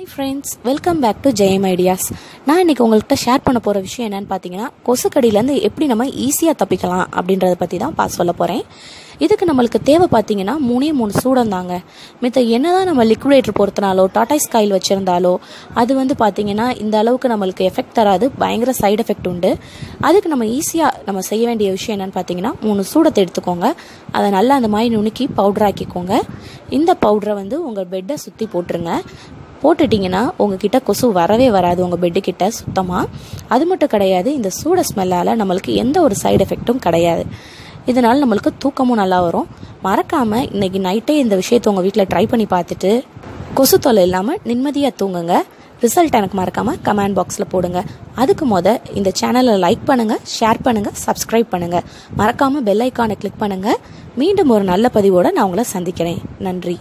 Hi friends welcome back to Jayam ideas நான் இன்னைக்கு உங்கள்கிட்ட ஷேர் பண்ண போகிற விஷயம் என்னன்னு பார்த்தீங்கன்னா கொசுக்கடியிலேருந்து எப்படி நம்ம ஈஸியாக தப்பிக்கலாம் அப்படின்றத பற்றி தான் பா சொல்ல போகிறேன் இதுக்கு நம்மளுக்கு தேவை பார்த்தீங்கன்னா மூணே மூணு சூடம் தாங்க. மித்த என்னதான் நம்ம லிக்விடேட்டர் பொறுத்தனாலோ டாடா ஸ்கைல் வச்சுருந்தாலோ அது வந்து பார்த்தீங்கன்னா இந்த அளவுக்கு நம்மளுக்கு எஃபெக்ட் தராது. பயங்கர சைடு எஃபெக்ட் உண்டு. அதுக்கு நம்ம ஈஸியாக நம்ம செய்ய வேண்டிய விஷயம் என்னென்னு பார்த்தீங்கன்னா மூணு சூடத்தை எடுத்துக்கோங்க. அதை நல்லா அந்த மாதிரி நுணுக்கி பவுடர் ஆக்கிக்கோங்க. இந்த பவுடரை வந்து உங்கள் பெட்டை சுற்றி போட்டுருங்க. போட்டுட்டிங்கன்னா உங்ககிட்ட கொசு வரவே வராது. உங்கள் பெட்டு கிட்ட சுத்தமாக அது மட்டும் கிடையாது இந்த சூட ஸ்மெல்லால் நம்மளுக்கு எந்த ஒரு சைடு எஃபெக்ட்டும் கிடையாது. இதனால் நம்மளுக்கு தூக்கமும் நல்லா வரும். மறக்காமல் இன்னைக்கு நைட்டே இந்த விஷயத்தை உங்கள் வீட்டில் ட்ரை பண்ணி பார்த்துட்டு கொசு தொல்லை இல்லாமல் நிம்மதியாக தூங்குங்க. ரிசல்ட் எனக்கு மறக்காமல் கமெண்ட் பாக்ஸில் போடுங்க. அதுக்கு மொத இந்த சேனலை லைக் பண்ணுங்கள் ஷேர் பண்ணுங்கள் சப்ஸ்கிரைப் பண்ணுங்கள் மறக்காமல் பெல் ஐக்கானை கிளிக் பண்ணுங்கள் மீண்டும் ஒரு நல்ல பதிவோடு நான் உங்களை சந்திக்கிறேன். நன்றி.